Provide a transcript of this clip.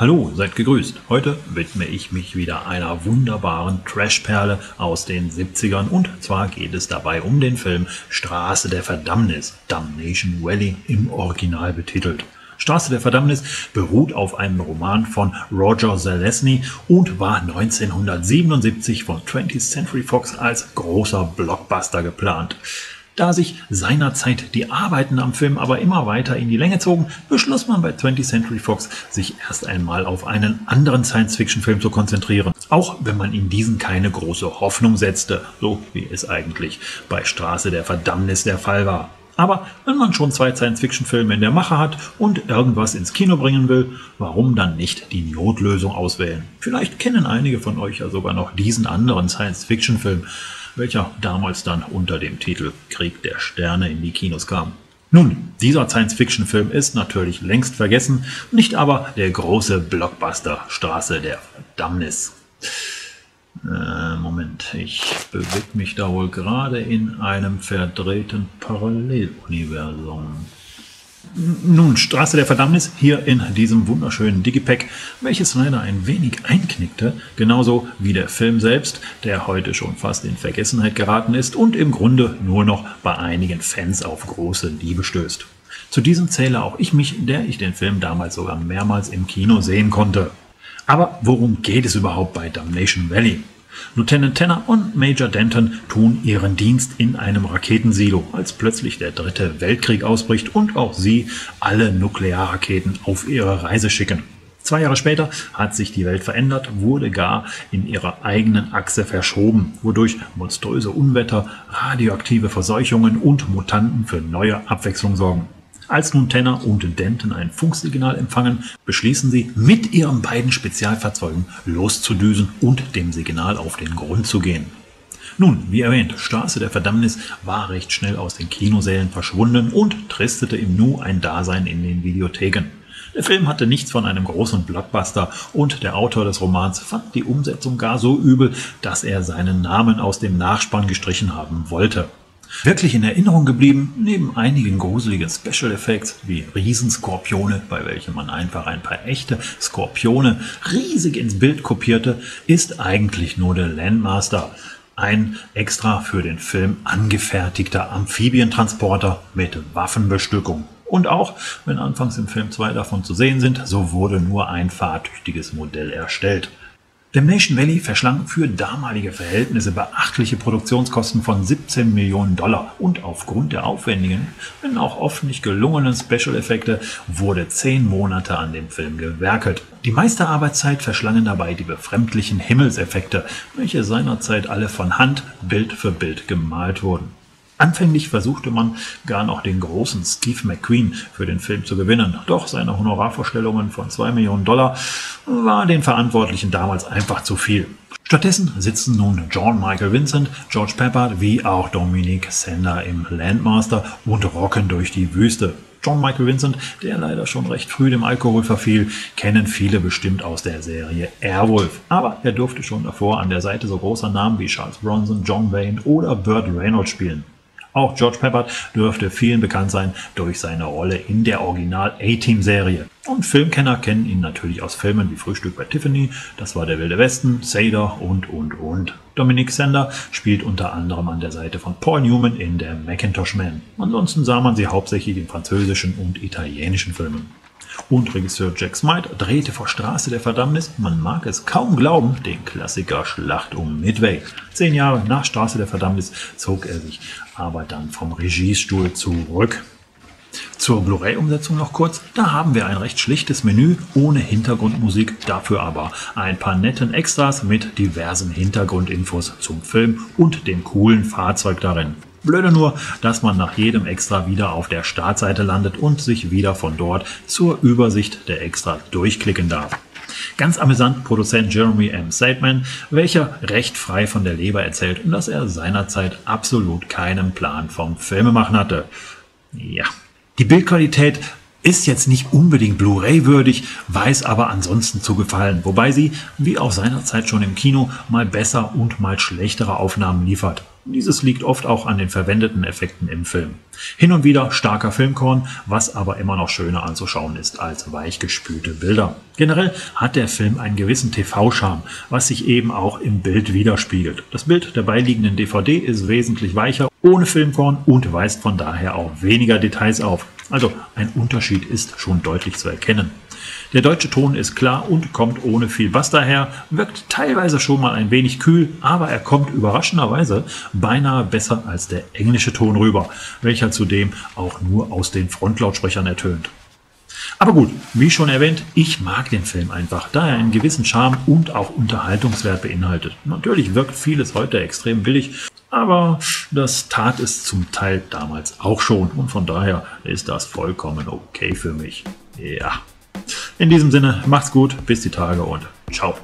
Hallo, seid gegrüßt. Heute widme ich mich wieder einer wunderbaren Trashperle aus den 70ern und zwar geht es dabei um den Film Straße der Verdammnis, Damnation Valley im Original betitelt. Straße der Verdammnis beruht auf einem Roman von Roger Zelazny und war 1977 von 20th Century Fox als großer Blockbuster geplant. Da sich seinerzeit die Arbeiten am Film aber immer weiter in die Länge zogen, beschloss man bei 20th Century Fox, sich erst einmal auf einen anderen Science-Fiction-Film zu konzentrieren. Auch wenn man in diesen keine große Hoffnung setzte, so wie es eigentlich bei Straße der Verdammnis der Fall war. Aber wenn man schon zwei Science-Fiction-Filme in der Mache hat und irgendwas ins Kino bringen will, warum dann nicht die Notlösung auswählen? Vielleicht kennen einige von euch ja sogar noch diesen anderen Science-Fiction-Film welcher damals dann unter dem Titel Krieg der Sterne in die Kinos kam. Nun, dieser Science-Fiction-Film ist natürlich längst vergessen, nicht aber der große Blockbuster Straße der Verdammnis. Äh, Moment, ich bewege mich da wohl gerade in einem verdrehten Paralleluniversum. Nun, Straße der Verdammnis hier in diesem wunderschönen Digipack, welches leider ein wenig einknickte, genauso wie der Film selbst, der heute schon fast in Vergessenheit geraten ist und im Grunde nur noch bei einigen Fans auf große Liebe stößt. Zu diesem zähle auch ich mich, der ich den Film damals sogar mehrmals im Kino sehen konnte. Aber worum geht es überhaupt bei Damnation Valley? Lieutenant Tanner und Major Denton tun ihren Dienst in einem Raketensilo, als plötzlich der dritte Weltkrieg ausbricht und auch sie alle Nuklearraketen auf ihre Reise schicken. Zwei Jahre später hat sich die Welt verändert, wurde gar in ihrer eigenen Achse verschoben, wodurch monströse Unwetter, radioaktive Verseuchungen und Mutanten für neue Abwechslung sorgen. Als nun Tanner und Denton ein Funksignal empfangen, beschließen sie, mit ihren beiden Spezialfahrzeugen loszudüsen und dem Signal auf den Grund zu gehen. Nun, wie erwähnt, Straße der Verdammnis war recht schnell aus den Kinosälen verschwunden und tristete im Nu ein Dasein in den Videotheken. Der Film hatte nichts von einem großen Blockbuster und der Autor des Romans fand die Umsetzung gar so übel, dass er seinen Namen aus dem Nachspann gestrichen haben wollte. Wirklich in Erinnerung geblieben, neben einigen gruseligen Special Effects wie Riesenskorpione, bei welchen man einfach ein paar echte Skorpione riesig ins Bild kopierte, ist eigentlich nur der Landmaster, ein extra für den Film angefertigter Amphibientransporter mit Waffenbestückung. Und auch wenn anfangs im Film zwei davon zu sehen sind, so wurde nur ein fahrtüchtiges Modell erstellt. Damnation Valley verschlang für damalige Verhältnisse beachtliche Produktionskosten von 17 Millionen Dollar und aufgrund der aufwendigen, wenn auch oft nicht gelungenen Special-Effekte wurde zehn Monate an dem Film gewerkelt. Die meiste Arbeitszeit verschlangen dabei die befremdlichen Himmelseffekte, welche seinerzeit alle von Hand Bild für Bild gemalt wurden. Anfänglich versuchte man gar noch den großen Steve McQueen für den Film zu gewinnen, doch seine Honorarvorstellungen von 2 Millionen Dollar waren den Verantwortlichen damals einfach zu viel. Stattdessen sitzen nun John Michael Vincent, George Peppard wie auch Dominic Sender im Landmaster und rocken durch die Wüste. John Michael Vincent, der leider schon recht früh dem Alkohol verfiel, kennen viele bestimmt aus der Serie Airwolf. Aber er durfte schon davor an der Seite so großer Namen wie Charles Bronson, John Wayne oder Burt Reynolds spielen. Auch George Peppard dürfte vielen bekannt sein durch seine Rolle in der Original A-Team-Serie. Und Filmkenner kennen ihn natürlich aus Filmen wie Frühstück bei Tiffany, Das war der Wilde Westen, Sader und, und, und. Dominic Sender spielt unter anderem an der Seite von Paul Newman in der Macintosh Man. Ansonsten sah man sie hauptsächlich in französischen und italienischen Filmen. Und Regisseur Jack Smite drehte vor Straße der Verdammnis, man mag es kaum glauben, den Klassiker Schlacht um Midway. Zehn Jahre nach Straße der Verdammnis zog er sich aber dann vom Regiestuhl zurück. Zur Blu-ray-Umsetzung noch kurz. Da haben wir ein recht schlichtes Menü ohne Hintergrundmusik, dafür aber ein paar netten Extras mit diversen Hintergrundinfos zum Film und dem coolen Fahrzeug darin. Blöde nur, dass man nach jedem Extra wieder auf der Startseite landet und sich wieder von dort zur Übersicht der Extra durchklicken darf. Ganz amüsant Produzent Jeremy M. Seidman, welcher recht frei von der Leber erzählt dass er seinerzeit absolut keinen Plan vom Filmemachen hatte. Ja, die Bildqualität ist jetzt nicht unbedingt Blu-ray würdig, weiß aber ansonsten zu gefallen, wobei sie, wie auch seinerzeit schon im Kino, mal besser und mal schlechtere Aufnahmen liefert. Dieses liegt oft auch an den verwendeten Effekten im Film. Hin und wieder starker Filmkorn, was aber immer noch schöner anzuschauen ist als weichgespülte Bilder. Generell hat der Film einen gewissen TV-Charme, was sich eben auch im Bild widerspiegelt. Das Bild der beiliegenden DVD ist wesentlich weicher, ohne Filmkorn und weist von daher auch weniger Details auf. Also ein Unterschied ist schon deutlich zu erkennen. Der deutsche Ton ist klar und kommt ohne viel Bass daher, wirkt teilweise schon mal ein wenig kühl, aber er kommt überraschenderweise beinahe besser als der englische Ton rüber, welcher zudem auch nur aus den Frontlautsprechern ertönt. Aber gut, wie schon erwähnt, ich mag den Film einfach, da er einen gewissen Charme und auch Unterhaltungswert beinhaltet. Natürlich wirkt vieles heute extrem billig, aber das tat es zum Teil damals auch schon und von daher ist das vollkommen okay für mich. Ja. In diesem Sinne, macht's gut, bis die Tage und ciao.